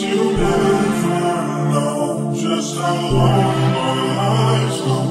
You never know just how long our lives will